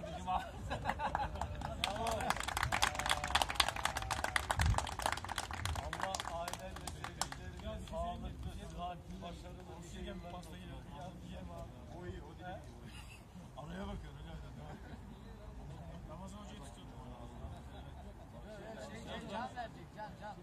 kardeşim abi. Allah ailenle sevdiklerine sağlıklı, sıhhatli, başarılı bir şey yapmak olsun. O iyi, o değil. Araya bakıyor öyle öyle. Ramazan hocayı tutuyordu. Şey, şey, can verecek, can, can.